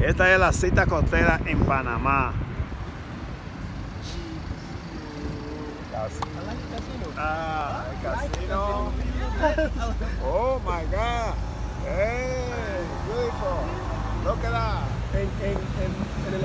Esta es la cita costera en Panamá. Ah, el casino. Oh my God. Hey, beautiful. Look at that. En, en, en, en el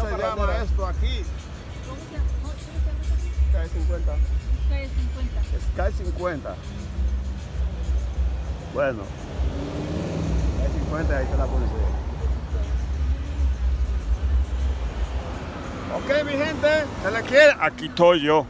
se llama esto aquí? Calle 50. Calle 50. Sky 50. Bueno. Sky 50, ahí está la policía. Ok, mi gente, se le quiere. Aquí estoy yo.